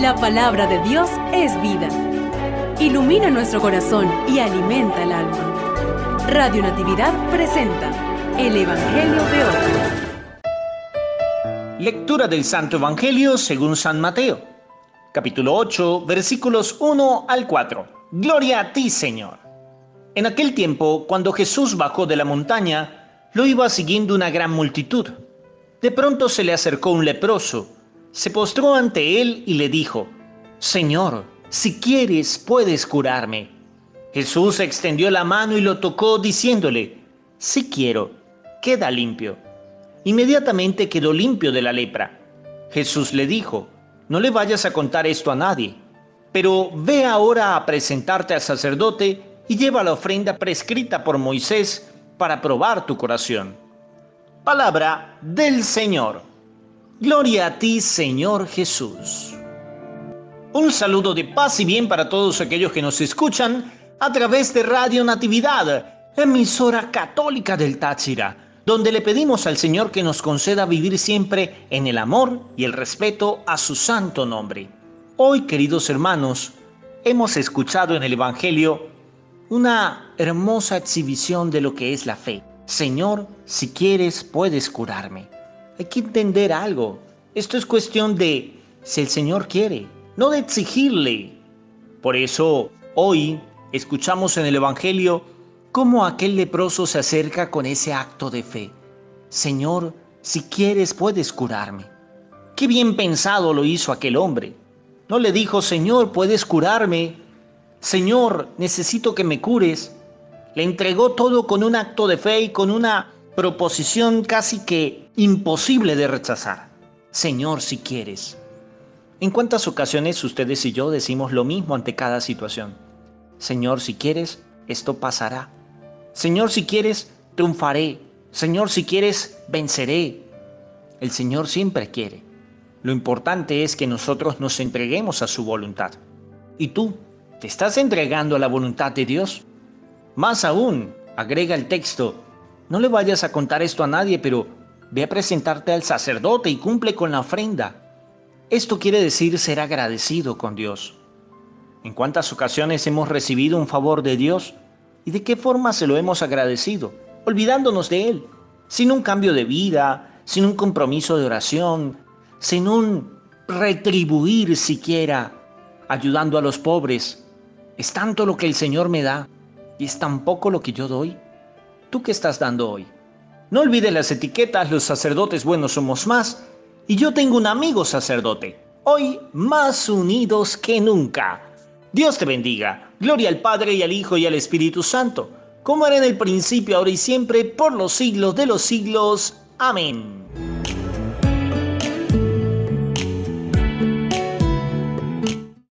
La palabra de Dios es vida. Ilumina nuestro corazón y alimenta el alma. Radio Natividad presenta el Evangelio de hoy. Lectura del Santo Evangelio según San Mateo. Capítulo 8, versículos 1 al 4. Gloria a ti, Señor. En aquel tiempo, cuando Jesús bajó de la montaña, lo iba siguiendo una gran multitud. De pronto se le acercó un leproso se postró ante él y le dijo, Señor, si quieres puedes curarme. Jesús extendió la mano y lo tocó diciéndole, Si quiero, queda limpio. Inmediatamente quedó limpio de la lepra. Jesús le dijo, No le vayas a contar esto a nadie, pero ve ahora a presentarte al sacerdote y lleva la ofrenda prescrita por Moisés para probar tu corazón. Palabra del Señor. Gloria a ti, Señor Jesús. Un saludo de paz y bien para todos aquellos que nos escuchan a través de Radio Natividad, emisora católica del Táchira, donde le pedimos al Señor que nos conceda vivir siempre en el amor y el respeto a su santo nombre. Hoy, queridos hermanos, hemos escuchado en el Evangelio una hermosa exhibición de lo que es la fe. Señor, si quieres, puedes curarme. Hay que entender algo. Esto es cuestión de si el Señor quiere, no de exigirle. Por eso hoy escuchamos en el Evangelio cómo aquel leproso se acerca con ese acto de fe. Señor, si quieres puedes curarme. Qué bien pensado lo hizo aquel hombre. No le dijo, Señor, puedes curarme. Señor, necesito que me cures. Le entregó todo con un acto de fe y con una proposición casi que imposible de rechazar. Señor, si quieres. ¿En cuántas ocasiones ustedes y yo decimos lo mismo ante cada situación? Señor, si quieres, esto pasará. Señor, si quieres, triunfaré. Señor, si quieres, venceré. El Señor siempre quiere. Lo importante es que nosotros nos entreguemos a su voluntad. ¿Y tú? ¿Te estás entregando a la voluntad de Dios? Más aún, agrega el texto, no le vayas a contar esto a nadie, pero ve a presentarte al sacerdote y cumple con la ofrenda. Esto quiere decir ser agradecido con Dios. ¿En cuántas ocasiones hemos recibido un favor de Dios? ¿Y de qué forma se lo hemos agradecido? Olvidándonos de Él, sin un cambio de vida, sin un compromiso de oración, sin un retribuir siquiera, ayudando a los pobres. Es tanto lo que el Señor me da y es tan poco lo que yo doy. ¿Tú qué estás dando hoy? No olvides las etiquetas, los sacerdotes buenos somos más, y yo tengo un amigo sacerdote, hoy más unidos que nunca. Dios te bendiga, gloria al Padre y al Hijo y al Espíritu Santo, como era en el principio, ahora y siempre, por los siglos de los siglos. Amén.